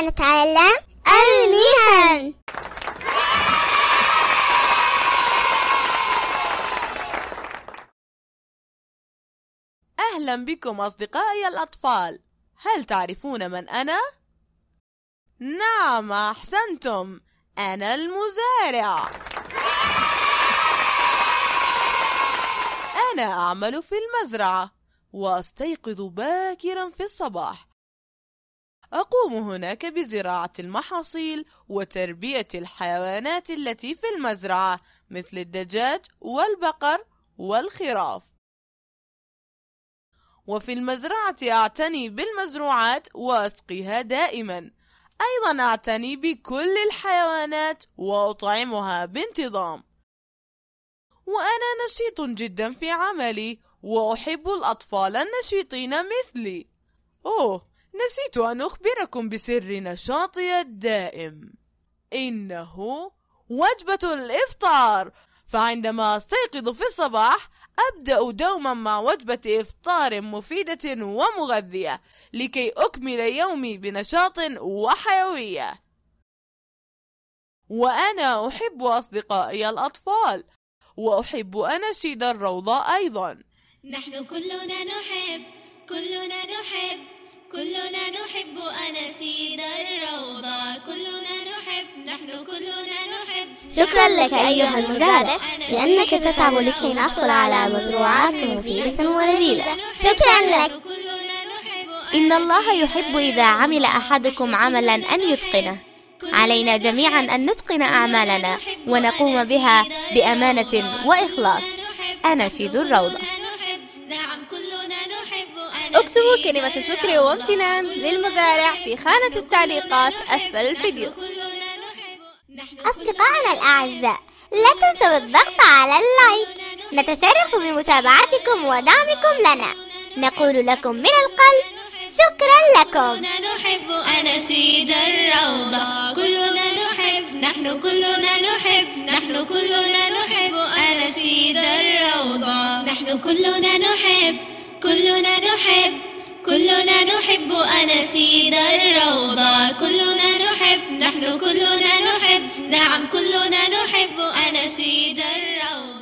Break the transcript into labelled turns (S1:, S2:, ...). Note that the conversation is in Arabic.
S1: نتعلم المهن.
S2: أهلا بكم أصدقائي الأطفال. هل تعرفون من أنا؟ نعم أحسنتم. أنا المزارع. أنا أعمل في المزرعة وأستيقظ باكرا في الصباح. أقوم هناك بزراعة المحاصيل وتربية الحيوانات التي في المزرعة مثل الدجاج والبقر والخراف. وفي المزرعة أعتني بالمزروعات وأسقيها دائما. أيضا أعتني بكل الحيوانات وأطعمها بانتظام. وأنا نشيط جدا في عملي وأحب الأطفال النشيطين مثلي. أوه! نسيت أن أخبركم بسر نشاطي الدائم. إنه وجبة الإفطار. فعندما أستيقظ في الصباح أبدأ دوما مع وجبة إفطار مفيدة ومغذية لكي أكمل يومي بنشاط وحيوية. وأنا أحب أصدقائي الأطفال وأحب أناشيد الروضة أيضا.
S3: نحن كلنا نحب كلنا نحب. كلنا نحب أناشيد الروضة كلنا نحب نحن كلنا نحب.
S1: شكرا لك أيها المزارع لأنك تتعب لكي نحصل على مزروعات مفيدة ولذيذة. شكرا لك.
S3: كلنا نحب
S4: إن الله يحب إذا عمل أحدكم عملا أن يتقنه. علينا جميعا أن نتقن أعمالنا ونقوم بها بأمانة وإخلاص. أناشيد الروضة
S5: اكتبوا كلمة شكر وامتنان للمزارع في خانة التعليقات أسفل الفيديو.
S1: أصدقائنا الأعزاء لا تنسوا الضغط على اللايك. نتشرف بمتابعتكم ودعمكم لنا. نقول لكم من القلب شكرا لكم.
S3: كلنا نحب أناشيد الروضة. كلنا نحب نحن كلنا نحب نحن كلنا نحب أناشيد الروضة. نحن كلنا نحب كلنا نحب. كلنا نحب أناشيد الروضة كلنا نحب نحن كلنا نحب. نعم كلنا نحب أناشيد الروضة